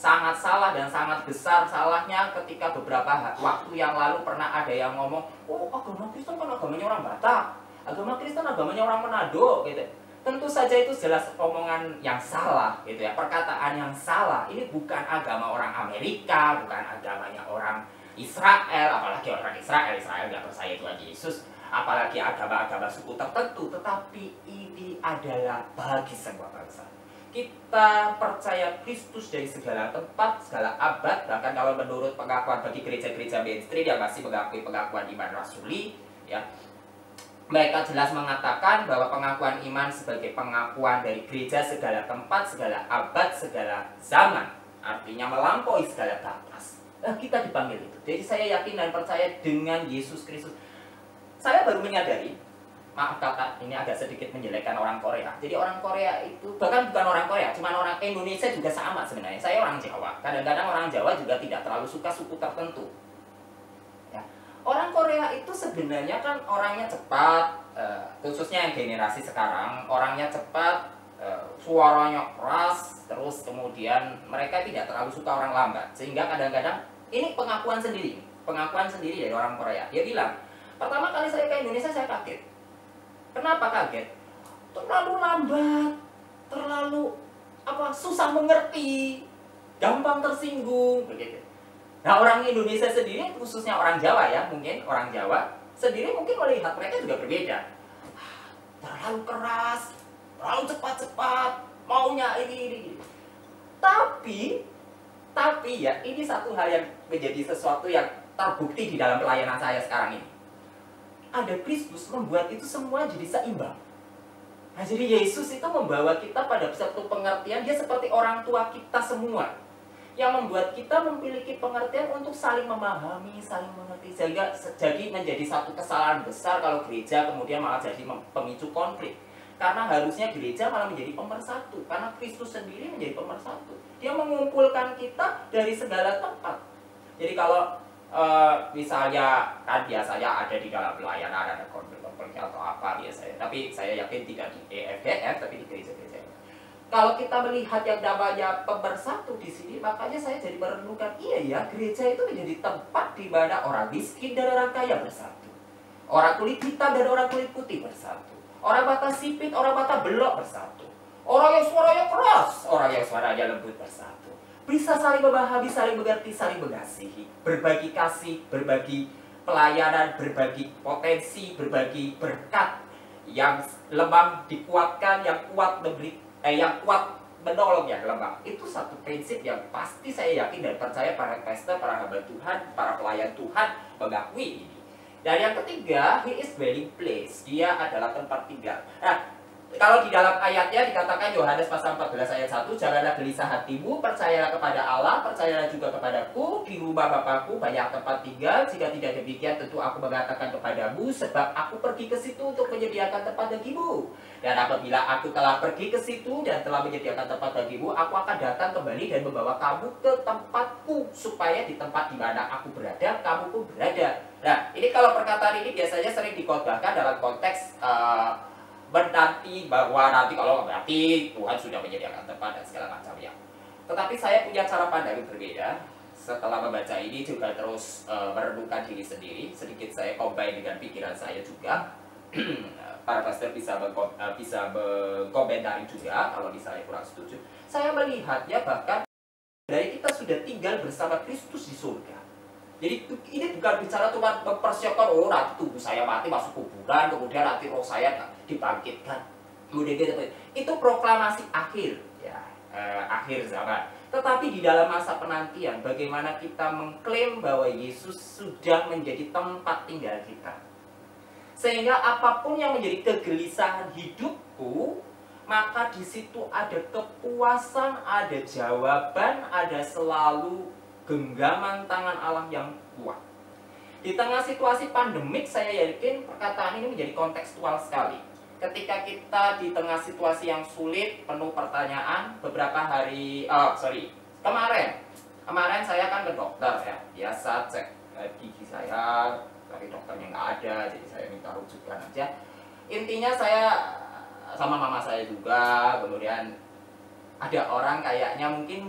sangat salah dan sangat besar salahnya ketika beberapa waktu yang lalu pernah ada yang ngomong, oh agama Kristen kan agamanya orang Batak, agama Kristen agamanya orang Manado, gitu. Tentu saja itu jelas omongan yang salah, gitu ya, perkataan yang salah. Ini bukan agama orang Amerika, bukan agamanya orang Israel, apalagi orang Israel, Israel nggak percaya Tuhan Yesus, apalagi agama-agama suku tertentu, tetapi ini adalah bagi semua bangsa kita percaya Kristus dari segala tempat, segala abad, bahkan kalau menurut pengakuan bagi gereja-gereja mainstream yang masih mengakui pengakuan iman rasuli, ya mereka jelas mengatakan bahwa pengakuan iman sebagai pengakuan dari gereja segala tempat, segala abad, segala zaman, artinya melampaui segala batas. Nah, kita dipanggil itu. Jadi saya yakin dan percaya dengan Yesus Kristus. Saya baru menyadari maaf kata ini agak sedikit menjelekkan orang Korea. Jadi orang Korea itu bahkan bukan orang Korea, cuma orang Indonesia juga sama sebenarnya. Saya orang Jawa. Kadang-kadang orang Jawa juga tidak terlalu suka suku tertentu. Ya. Orang Korea itu sebenarnya kan orangnya cepat, uh, khususnya yang generasi sekarang, orangnya cepat, uh, suaranya keras, terus kemudian mereka tidak terlalu suka orang lambat. Sehingga kadang-kadang ini pengakuan sendiri, pengakuan sendiri dari orang Korea. Dia bilang, pertama kali saya ke Indonesia saya kaget Kenapa kaget? Terlalu lambat, terlalu apa susah mengerti, gampang tersinggung begitu. Nah orang Indonesia sendiri khususnya orang Jawa ya mungkin orang Jawa sendiri mungkin melihat mereka juga berbeda. Terlalu keras, terlalu cepat-cepat, maunya ini ini. Tapi tapi ya ini satu hal yang menjadi sesuatu yang terbukti di dalam pelayanan saya sekarang ini ada Kristus membuat itu semua jadi seimbang. Nah, jadi Yesus itu membawa kita pada satu pengertian, dia seperti orang tua kita semua. Yang membuat kita memiliki pengertian untuk saling memahami, saling mengerti. Sehingga jadi menjadi satu kesalahan besar kalau gereja kemudian malah jadi pemicu konflik. Karena harusnya gereja malah menjadi pemersatu. Karena Kristus sendiri menjadi pemersatu. Dia mengumpulkan kita dari segala tempat. Jadi kalau uh, misalnya kan biasanya ada di dalam pelayanan ada konflik-konfliknya atau apa biasanya tapi saya yakin tidak di EFDF tapi di gereja-gereja kalau kita melihat yang namanya pemersatu di sini makanya saya jadi merenungkan iya ya gereja itu menjadi tempat di mana orang miskin dan orang kaya bersatu. Orang kulit hitam dan orang kulit putih bersatu. Orang mata sipit orang mata belok bersatu. Orang yang suaranya keras orang yang suaranya lembut bersatu bisa saling memahami, saling mengerti, saling mengasihi, berbagi kasih, berbagi pelayanan, berbagi potensi, berbagi berkat yang lemah dikuatkan, yang kuat memberi, eh, yang kuat menolong yang lemah. Itu satu prinsip yang pasti saya yakin dan percaya para pastor, para hamba Tuhan, para pelayan Tuhan mengakui ini. Dan yang ketiga, he is dwelling place. Dia adalah tempat tinggal. Nah, kalau di dalam ayatnya dikatakan Yohanes pasal 14 ayat 1, janganlah gelisah hatimu, percayalah kepada Allah, percayalah juga kepadaku, di rumah Bapakku banyak tempat tinggal, jika tidak demikian tentu aku mengatakan kepadamu, sebab aku pergi ke situ untuk menyediakan tempat bagimu. Dan apabila aku telah pergi ke situ dan telah menyediakan tempat bagimu, aku akan datang kembali dan membawa kamu ke tempatku, supaya di tempat di mana aku berada, kamu pun berada. Nah, ini kalau perkataan ini biasanya sering dikotbahkan dalam konteks uh, menanti bahwa nanti kalau berarti Tuhan sudah menyediakan tempat dan segala macam ya. Tetapi saya punya cara pandang yang berbeda. Setelah membaca ini juga terus e, merenungkan diri sendiri, sedikit saya combine dengan pikiran saya juga. Para pastor bisa e, bisa mengkomentari juga kalau misalnya kurang setuju. Saya melihatnya bahkan dari kita sudah tinggal bersama Kristus di surga jadi ini bukan bicara cuma mempersiapkan oh nanti tubuh saya mati masuk kuburan kemudian nanti roh saya dibangkitkan. Itu proklamasi akhir ya eh, akhir zaman. Tetapi di dalam masa penantian bagaimana kita mengklaim bahwa Yesus sudah menjadi tempat tinggal kita. Sehingga apa pun yang menjadi kegelisahan hidupku maka di situ ada kepuasan, ada jawaban, ada selalu genggaman tangan Allah yang kuat. Di tengah situasi pandemik, saya yakin perkataan ini menjadi kontekstual sekali. Ketika kita di tengah situasi yang sulit, penuh pertanyaan, beberapa hari, oh sorry, kemarin, kemarin saya kan ke dokter ya, biasa cek eh, gigi saya, tapi dokternya nggak ada, jadi saya minta rujukan aja. Intinya saya sama mama saya juga, kemudian ada orang kayaknya mungkin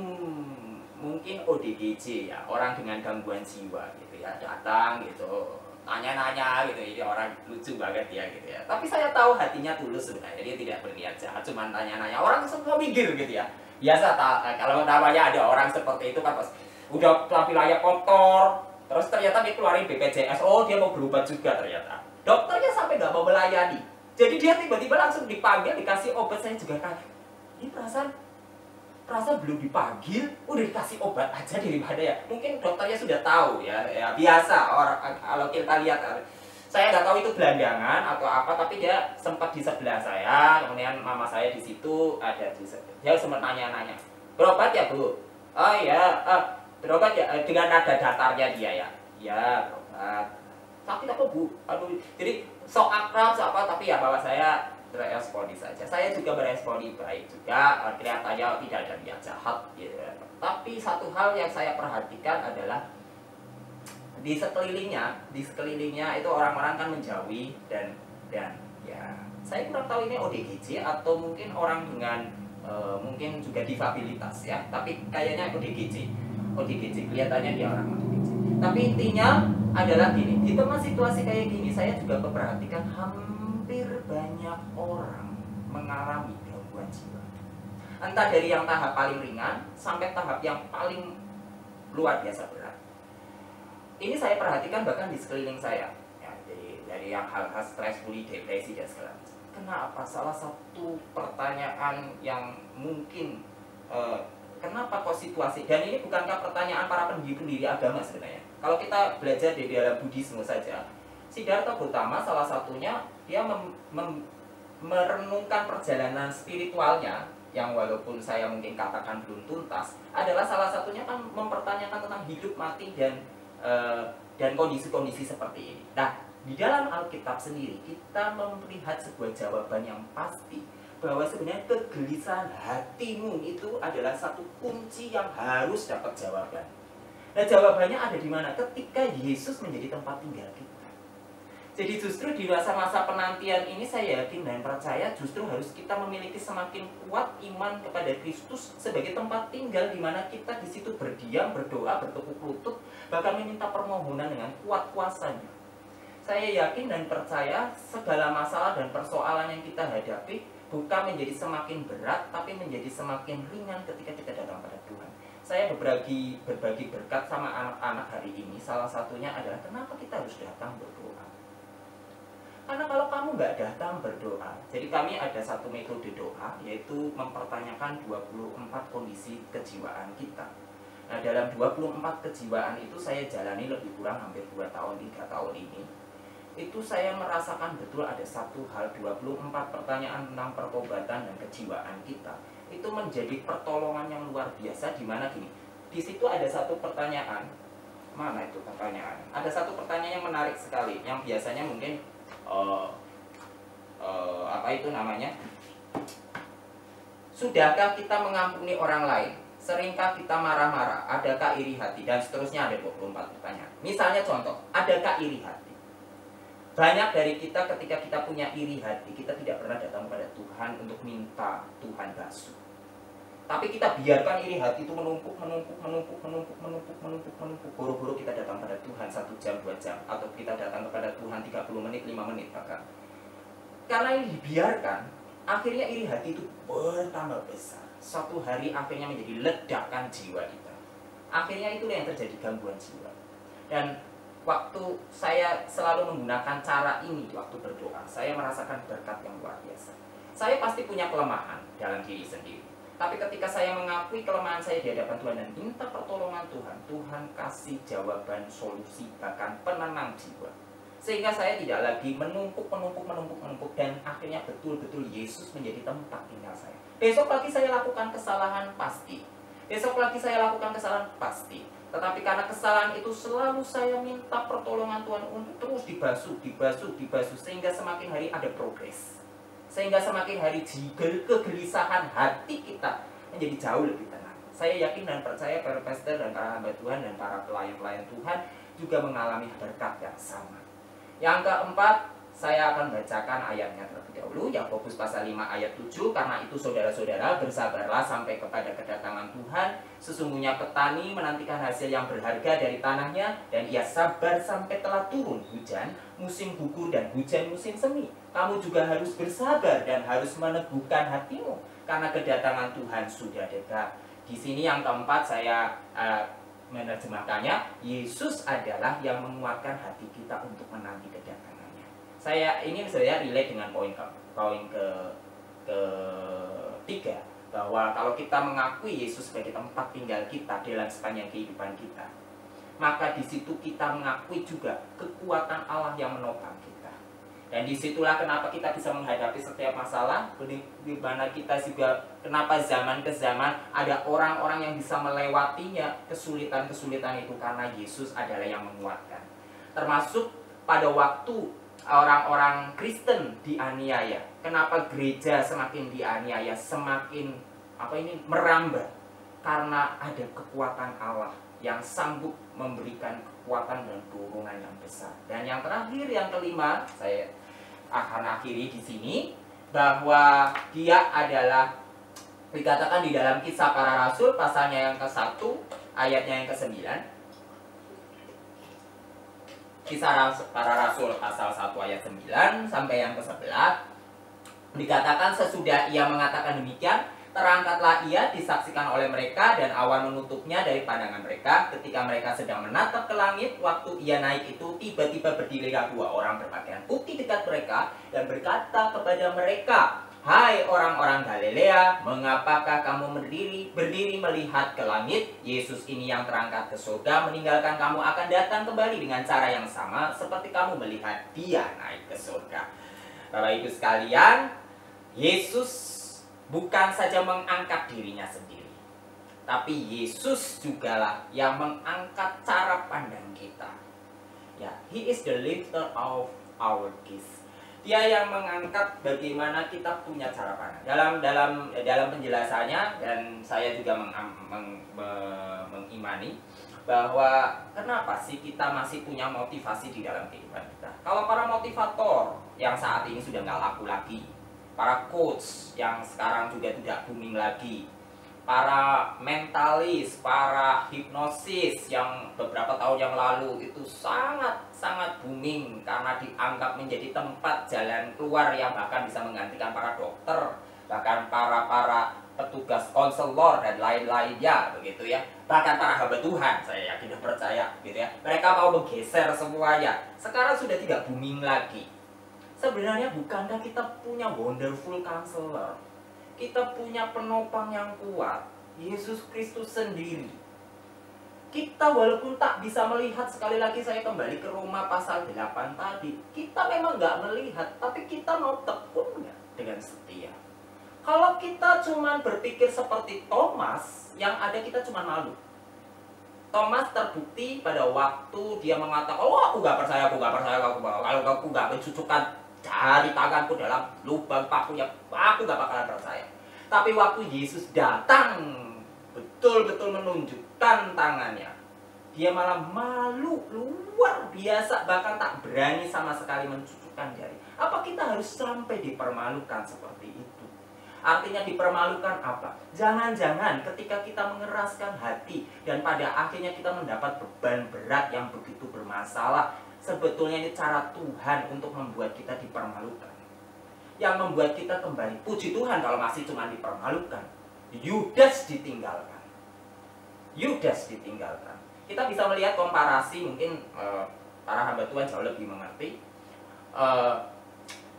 mungkin ODGJ ya orang dengan gangguan jiwa gitu ya datang gitu nanya-nanya gitu ini orang lucu banget ya gitu ya. Tapi saya tahu hatinya tulus sebenarnya dia tidak berniat jahat cuma tanya-nanya orang semua mikir gitu ya. Biasa kalau namanya ada orang seperti itu kan pas udah tampilannya kotor terus ternyata dia keluarin BPJS oh dia mau berubah juga ternyata. Dokternya sampai nggak mau melayani. Jadi dia tiba-tiba langsung dipanggil dikasih obat saya juga kaget. Ini perasaan rasa belum dipanggil udah dikasih obat aja daripada ya? Mungkin dokternya sudah tahu ya ya biasa orang kalau kita lihat saya nggak tahu itu gelandangan atau apa tapi dia sempat di sebelah saya kemudian mama saya di situ ada di dia sempat nanya-nanya berobat ya bu? Oh ya uh, berobat ya eh, dengan nada datarnya dia ya? Ya berobat. Sakit apa bu? Aduh jadi sok akrab sok apa tapi ya bawa saya responi saja. Saya juga meresponi baik juga, eh, kelihatannya tidak ada niat jahat. Gitu. Tapi satu hal yang saya perhatikan adalah di sekelilingnya, di sekelilingnya itu orang-orang kan menjauhi dan dan ya saya kurang tahu ini ODGJ atau mungkin orang dengan uh, mungkin juga difabilitas ya, tapi kayaknya ODGJ. ODGJ kelihatannya dia orang ODGJ. Tapi intinya adalah gini, di tengah situasi kayak gini saya juga memperhatikan hampir hampir banyak orang mengalami gangguan jiwa. Entah dari yang tahap paling ringan sampai tahap yang paling luar biasa berat. Ini saya perhatikan bahkan di sekeliling saya. Ya, jadi dari yang hal-hal stres, bully, depresi dan segala macam. Kenapa? Salah satu pertanyaan yang mungkin uh, kenapa kok situasi dan ini bukankah pertanyaan para pendiri-pendiri agama sebenarnya. Kalau kita belajar di dalam Buddhisme saja, Siddhartha Gautama salah satunya dia mem, mem, merenungkan perjalanan spiritualnya yang walaupun saya mungkin katakan belum tuntas adalah salah satunya kan mempertanyakan tentang hidup mati dan uh, dan kondisi-kondisi seperti ini. Nah, di dalam Alkitab sendiri kita melihat sebuah jawaban yang pasti bahwa sebenarnya kegelisahan hatimu itu adalah satu kunci yang harus dapat jawaban. Nah, jawabannya ada di mana? Ketika Yesus menjadi tempat tinggal kita. Jadi justru di masa-masa penantian ini saya yakin dan percaya justru harus kita memiliki semakin kuat iman kepada Kristus sebagai tempat tinggal di mana kita di situ berdiam, berdoa, bertekuk lutut, bahkan meminta permohonan dengan kuat kuasanya. Saya yakin dan percaya segala masalah dan persoalan yang kita hadapi bukan menjadi semakin berat, tapi menjadi semakin ringan ketika kita datang pada Tuhan. Saya berbagi berbagi berkat sama anak-anak hari ini. Salah satunya adalah kenapa kita harus datang berdoa. Karena kalau kamu nggak datang berdoa, jadi kami ada satu metode doa, yaitu mempertanyakan 24 kondisi kejiwaan kita. Nah, dalam 24 kejiwaan itu saya jalani lebih kurang hampir 2 tahun, 3 tahun ini. itu saya merasakan betul ada satu hal 24 pertanyaan tentang pertobatan dan kejiwaan kita itu menjadi pertolongan yang luar biasa di mana gini di situ ada satu pertanyaan mana itu pertanyaan ada satu pertanyaan yang menarik sekali yang biasanya mungkin uh, uh, apa itu namanya? Sudahkah kita mengampuni orang lain? Seringkah kita marah-marah? Adakah iri hati? Dan seterusnya ada 24 pertanyaan. Misalnya contoh adakah iri hati? Banyak dari kita ketika kita punya iri hati, kita tidak pernah datang kepada Tuhan untuk minta Tuhan basuh. Tapi kita biarkan iri hati itu menumpuk, menumpuk, menumpuk, menumpuk, menumpuk, menumpuk, menumpuk. Buru-buru kita datang pada Tuhan satu jam, dua jam. Atau kita datang kepada Tuhan 30 menit, 5 menit bahkan. Karena ini dibiarkan, akhirnya iri hati itu bertambah besar. Suatu hari akhirnya menjadi ledakan jiwa kita. Akhirnya itulah yang terjadi gangguan jiwa. Dan waktu saya selalu menggunakan cara ini waktu berdoa, saya merasakan berkat yang luar biasa. Saya pasti punya kelemahan dalam diri sendiri. Tapi ketika saya mengakui kelemahan saya di hadapan Tuhan dan minta pertolongan Tuhan, Tuhan kasih jawaban, solusi, bahkan penenang jiwa. Sehingga saya tidak lagi menumpuk, menumpuk, menumpuk, menumpuk, dan akhirnya betul-betul Yesus menjadi tempat tinggal saya. Besok lagi saya lakukan kesalahan pasti. Besok lagi saya lakukan kesalahan pasti tetapi karena kesalahan itu selalu saya minta pertolongan Tuhan untuk terus dibasuh, dibasuh, dibasuh sehingga semakin hari ada progres. Sehingga semakin hari jigel kegelisahan hati kita menjadi jauh lebih tenang. Saya yakin dan percaya para pastor dan para hamba Tuhan dan para pelayan-pelayan Tuhan juga mengalami berkat yang sama. Yang keempat, saya akan bacakan ayatnya terlebih dahulu Yakobus pasal 5 ayat 7 karena itu saudara-saudara bersabarlah sampai kepada kedatangan Tuhan sesungguhnya petani menantikan hasil yang berharga dari tanahnya dan ia sabar sampai telah turun hujan musim gugur dan hujan musim semi kamu juga harus bersabar dan harus meneguhkan hatimu karena kedatangan Tuhan sudah dekat di sini yang keempat saya uh, menerjemahkannya Yesus adalah yang menguatkan hati kita untuk menanti kedatangan saya ini saya relate dengan poin ke poin ke ketiga bahwa kalau kita mengakui Yesus sebagai tempat tinggal kita dalam sepanjang kehidupan kita, maka di situ kita mengakui juga kekuatan Allah yang menopang kita. Dan di situlah kenapa kita bisa menghadapi setiap masalah, di mana kita juga kenapa zaman ke zaman ada orang-orang yang bisa melewatinya kesulitan-kesulitan itu karena Yesus adalah yang menguatkan. Termasuk pada waktu orang-orang Kristen dianiaya. Kenapa gereja semakin dianiaya, semakin apa ini merambah? Karena ada kekuatan Allah yang sanggup memberikan kekuatan dan dorongan yang besar. Dan yang terakhir, yang kelima, saya akan akhiri di sini bahwa dia adalah dikatakan di dalam kisah para rasul pasalnya yang ke-1 ayatnya yang ke-9 Kisah para Rasul pasal 1 ayat 9 sampai yang ke-11 dikatakan sesudah ia mengatakan demikian terangkatlah ia disaksikan oleh mereka dan awan menutupnya dari pandangan mereka ketika mereka sedang menatap ke langit waktu ia naik itu tiba-tiba berdirilah dua orang berpakaian putih dekat mereka dan berkata kepada mereka Hai orang-orang Galilea, mengapakah kamu berdiri berdiri melihat ke langit? Yesus ini yang terangkat ke surga meninggalkan kamu akan datang kembali dengan cara yang sama seperti kamu melihat dia naik ke surga. Bapak Ibu sekalian, Yesus bukan saja mengangkat dirinya sendiri, tapi Yesus jugalah yang mengangkat cara pandang kita. Ya, He is the lifter of our gaze dia yang mengangkat bagaimana kita punya cara pandang. Dalam dalam dalam penjelasannya dan saya juga meng, meng, meng, mengimani bahwa kenapa sih kita masih punya motivasi di dalam kehidupan kita? Kalau para motivator yang saat ini sudah nggak laku lagi para coach yang sekarang juga tidak booming lagi para mentalis, para hipnosis yang beberapa tahun yang lalu itu sangat sangat booming karena dianggap menjadi tempat jalan keluar yang bahkan bisa menggantikan para dokter, bahkan para para petugas konselor dan lain-lainnya begitu ya. Bahkan para hamba Tuhan, saya yakin dan percaya gitu ya. Mereka mau menggeser semuanya. Sekarang sudah tidak booming lagi. Sebenarnya bukankah kita punya wonderful counselor? Kita punya penopang yang kuat, Yesus Kristus sendiri kita walaupun tak bisa melihat sekali lagi saya kembali ke Roma pasal 8 tadi kita memang nggak melihat tapi kita mau tekun nggak dengan setia kalau kita cuma berpikir seperti Thomas yang ada kita cuma malu Thomas terbukti pada waktu dia mengatakan oh aku nggak percaya aku nggak percaya aku nggak kalau aku nggak mencucukkan jari tanganku dalam lubang paku ya aku nggak bakalan percaya. Tapi waktu Yesus datang betul-betul menunjukkan tangannya. Dia malah malu luar biasa bahkan tak berani sama sekali mencucukkan jari. Apa kita harus sampai dipermalukan seperti itu? Artinya dipermalukan apa? Jangan-jangan ketika kita mengeraskan hati dan pada akhirnya kita mendapat beban berat yang begitu bermasalah sebetulnya ini cara Tuhan untuk membuat kita dipermalukan. Yang membuat kita kembali puji Tuhan kalau masih cuma dipermalukan. Yudas ditinggalkan. Yudas ditinggalkan. Kita bisa melihat komparasi mungkin uh, para hamba Tuhan jauh lebih mengerti. Uh,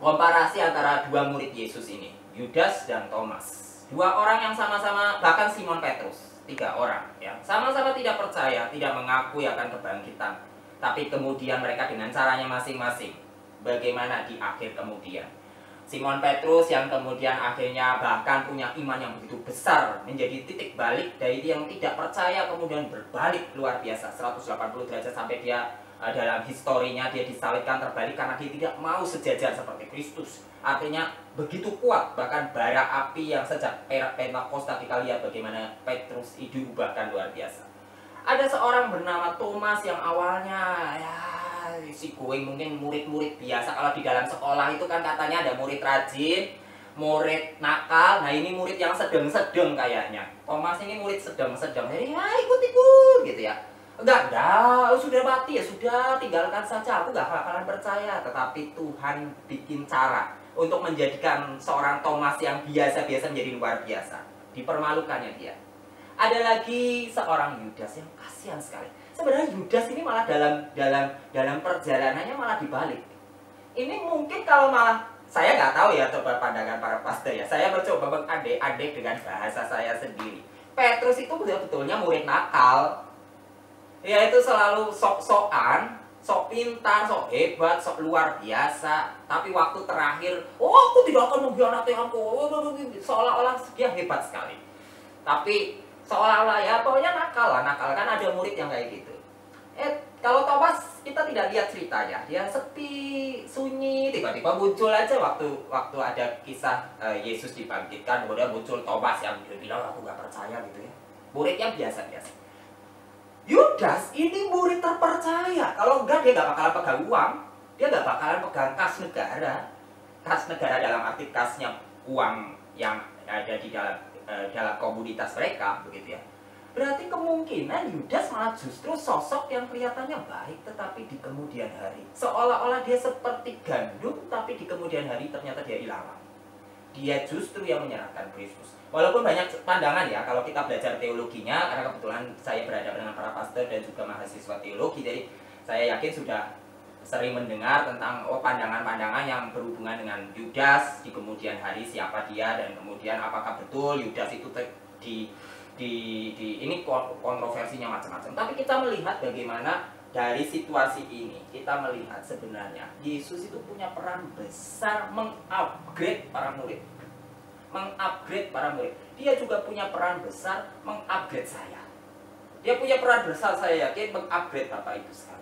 komparasi antara dua murid Yesus ini Yudas dan Thomas. Dua orang yang sama-sama bahkan Simon Petrus tiga orang ya. Sama-sama tidak percaya tidak mengakui akan kebangkitan tapi kemudian mereka dengan caranya masing-masing. Bagaimana di akhir kemudian? Simon Petrus yang kemudian akhirnya bahkan punya iman yang begitu besar menjadi titik balik dari yang tidak percaya kemudian berbalik luar biasa. 180 derajat sampai dia uh, dalam historinya dia disalibkan terbalik karena dia tidak mau sejajar seperti Kristus. Artinya begitu kuat bahkan bara api yang sejak perak Pentakosta kita lihat bagaimana Petrus itu diubahkan luar biasa ada seorang bernama Thomas yang awalnya ya si going mungkin murid-murid biasa. Kalau di dalam sekolah itu kan katanya ada murid rajin murid nakal. Nah ini murid yang sedang-sedang kayaknya. Thomas ini murid sedang-sedang jadi ya ikut-ikut gitu ya. Enggak enggak. Sudah mati. Ya sudah. Tinggalkan saja. Aku gak bakalan percaya. Tetapi Tuhan bikin cara untuk menjadikan seorang Thomas yang biasa-biasa menjadi luar biasa. Dipermalukannya dia. Ada lagi seorang Yudas yang kasihan sekali sebenarnya Yudas ini malah dalam dalam dalam perjalanannya malah dibalik. Ini mungkin kalau malah saya nggak tahu ya coba pandangan para pastor ya. Saya mencoba mengadek-adek dengan bahasa saya sendiri. Petrus itu betul-betulnya murid nakal. Ya itu selalu sok-sokan, sok pintar, sok hebat, sok luar biasa. Tapi waktu terakhir, oh aku tidak akan mengkhianati aku. Seolah-olah dia hebat sekali. Tapi seolah-olah ya pokoknya nakal lah nakal. Kan ada murid yang kayak gitu. Eh kalau Thomas kita tidak lihat ceritanya. Dia sepi sunyi tiba-tiba muncul aja waktu waktu ada kisah uh, Yesus dibangkitkan kemudian muncul Thomas yang bilang aku nggak percaya gitu ya. Murid yang biasa-biasa. Yudas ini murid terpercaya. Kalau enggak dia nggak bakalan pegang uang. Dia nggak bakalan pegang kas negara. Kas negara dalam arti kasnya uang yang ada di dalam Eh, dalam komunitas mereka begitu ya. Berarti kemungkinan Yudas malah justru sosok yang kelihatannya baik tetapi di kemudian hari. Seolah-olah dia seperti gandum tapi di kemudian hari ternyata dia hilang. Dia justru yang menyerahkan Kristus. Walaupun banyak pandangan ya kalau kita belajar teologinya karena kebetulan saya berada dengan para pastor dan juga mahasiswa teologi jadi saya yakin sudah sering mendengar tentang oh pandangan-pandangan yang berhubungan dengan Yudas di kemudian hari siapa dia dan kemudian apakah betul Yudas itu di di, di ini kontroversinya macam-macam. Tapi kita melihat bagaimana dari situasi ini kita melihat sebenarnya Yesus itu punya peran besar mengupgrade para murid. Mengupgrade para murid. Dia juga punya peran besar mengupgrade saya. Dia punya peran besar saya yakin mengupgrade Bapak Ibu sekalian.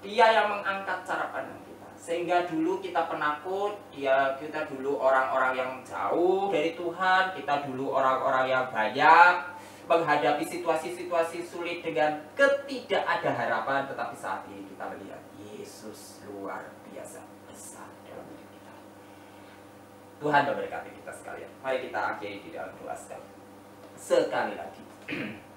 Dia yang mengangkat cara pandang kita. Sehingga dulu kita penakut, dia kita dulu orang-orang yang jauh dari Tuhan, kita dulu orang-orang yang banyak menghadapi situasi-situasi sulit dengan ketidak ada harapan, tetapi saat ini kita melihat Yesus luar biasa besar dalam hidup kita. Tuhan memberkati kita sekalian. Mari kita akhiri di dalam doa sekali. Sekali lagi.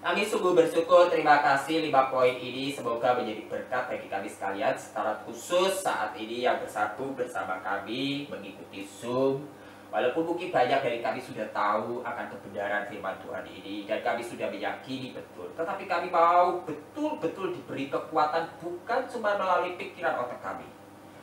Kami sungguh bersyukur, terima kasih lima poin ini semoga menjadi berkat bagi kami sekalian secara khusus saat ini yang bersatu bersama kami mengikuti Zoom. Walaupun mungkin banyak dari kami sudah tahu akan kebenaran firman Tuhan ini dan kami sudah meyakini betul. Tetapi kami mau betul-betul diberi kekuatan bukan cuma melalui pikiran otak kami.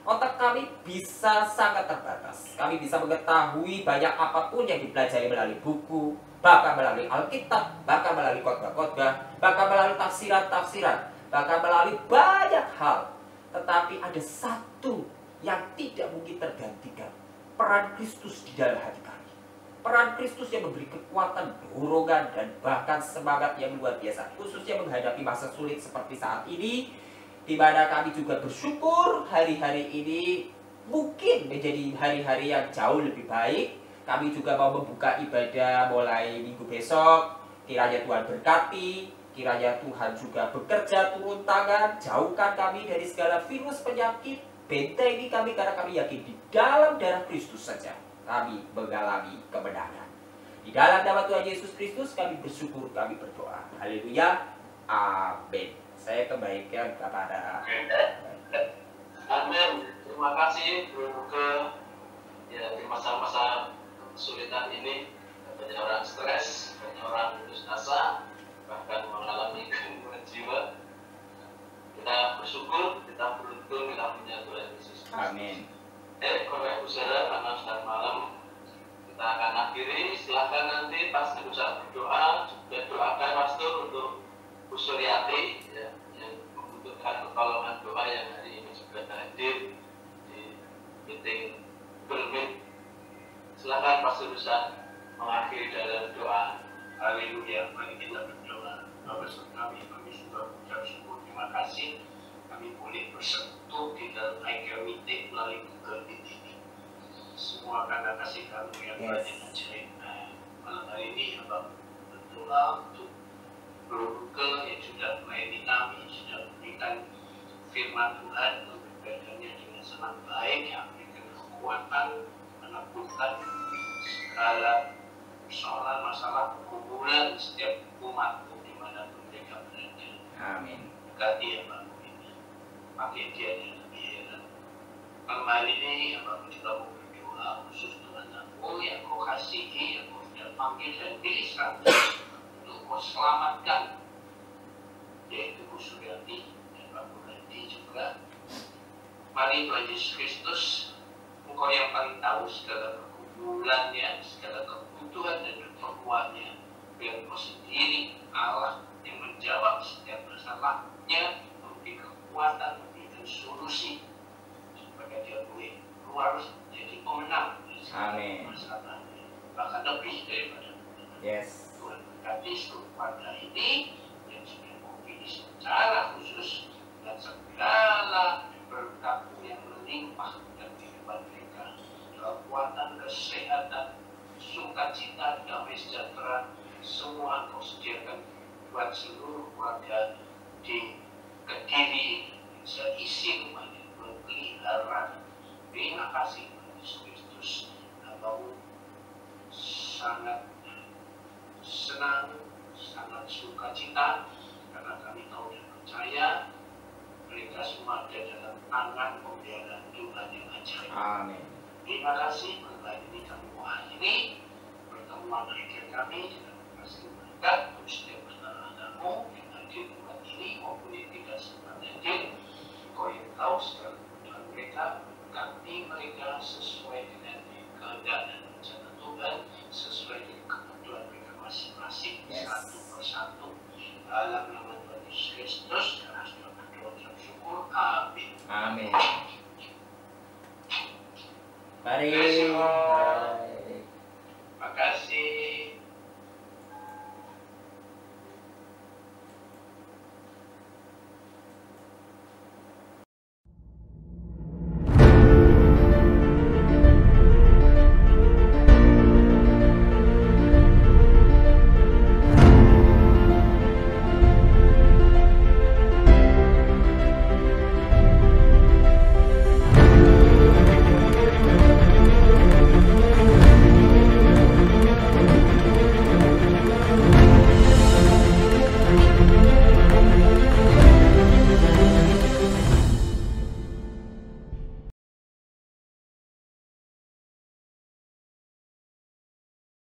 Otak kami bisa sangat terbatas. Kami bisa mengetahui banyak apa pun yang dipelajari melalui buku, bahkan melalui Alkitab, bahkan melalui khotbah-khotbah, bahkan melalui tafsiran-tafsiran, bahkan melalui banyak hal. Tetapi ada satu yang tidak mungkin tergantikan. Peran Kristus di dalam hati kami. Peran Kristus yang memberi kekuatan, dorongan, dan bahkan semangat yang luar biasa. Khususnya menghadapi masa sulit seperti saat ini, di mana kami juga bersyukur hari-hari ini mungkin menjadi hari-hari yang jauh lebih baik. Kami juga mau membuka ibadah mulai minggu besok. Kiranya Tuhan berkati, kiranya Tuhan juga bekerja turun tangan, jauhkan kami dari segala virus penyakit, bentengi kami karena kami yakin di dalam darah Kristus saja kami mengalami kemenangan. Di dalam nama Tuhan Yesus Kristus kami bersyukur, kami berdoa. Haleluya. Amin. Saya kembalikan kepada Amin. Terima kasih Buke. Ya di masa-masa kesulitan ini banyak orang stres, banyak orang putus asa, bahkan mengalami gangguan jiwa. Kita bersyukur, kita beruntung kita punya Tuhan Yesus. Amin. Eh, Bapak Ibu Saudara, karena sudah malam, kita akan akhiri. Silahkan nanti pas bisa berdoa, juga doakan pastor untuk Bu Suryati ya, pertolongan doa yang hari ini juga hadir di meeting bermit. Silahkan pastor bisa mengakhiri dalam doa. Haleluya, mari kita berdoa. Bapak Surga kami, kami sudah mengucap syukur, terima kasih. Kami boleh bersentuh di dalam IKEA meeting melalui Google Meet ini. Semua karena kasih kamu yang Yes. banyak ajaib. Nah, Malam hari ini, Bapak berdoa untuk Google yang sudah melayani kami, sudah memberikan firman Tuhan, memberikannya dengan sangat baik, yang memberikan kekuatan, meneguhkan segala persoalan masalah pergumulan setiap umat di mana pun mereka berada. Amin. Berkati ya Pak ini. Pakai dia yang lebih hari ini ya Pak juga mau berdoa khusus Tuhan aku yang kau kasihi, yang kau sudah panggil dan pilih untuk kau selamatkan. Yaitu Bu Juga. Mari Tuhan Yesus Kristus, Engkau yang paling tahu segala pergumulannya, segala kebutuhan dan keperluannya. Biar Engkau sendiri Allah yang menjawab setiap masalahnya, memberi kekuatan, memberikan solusi supaya dia boleh keluar jadi pemenang Amin. masalahnya. Bahkan lebih daripada. Yes. Tuhan berkati seluruh keluarga ini yang sudah memilih secara khusus dan segala berkat yang melimpah dan kehidupan mereka. Kekuatan, kesehatan, sukacita, damai sejahtera semua kau sediakan buat seluruh keluarga di Kediri bisa isi rumahnya berpelihara terima kasih Yesus Kristus. Hambamu sangat senang, sangat sukacita karena kami tahu dan percaya mereka semua ada dalam tangan pemeliharaan Tuhan yang ajaib. Amin. Terima kasih berkat ini kami mengakhiri pertemuan akhir kami dengan kasih berkat untuk setiap anak-anakmu yang hadir di tempat ini maupun yang tidak sempat hadir. Kau yang tahu segala kebutuhan mereka, berkati mereka sesuai dengan kehendak dan rencana Tuhan, sesuai dengan kebutuhan mereka masing-masing Yes. satu persatu. Dalam nama Tuhan Yesus Kristus, dan. Amin. Mari. Terima kasih. Bye. Terima kasih.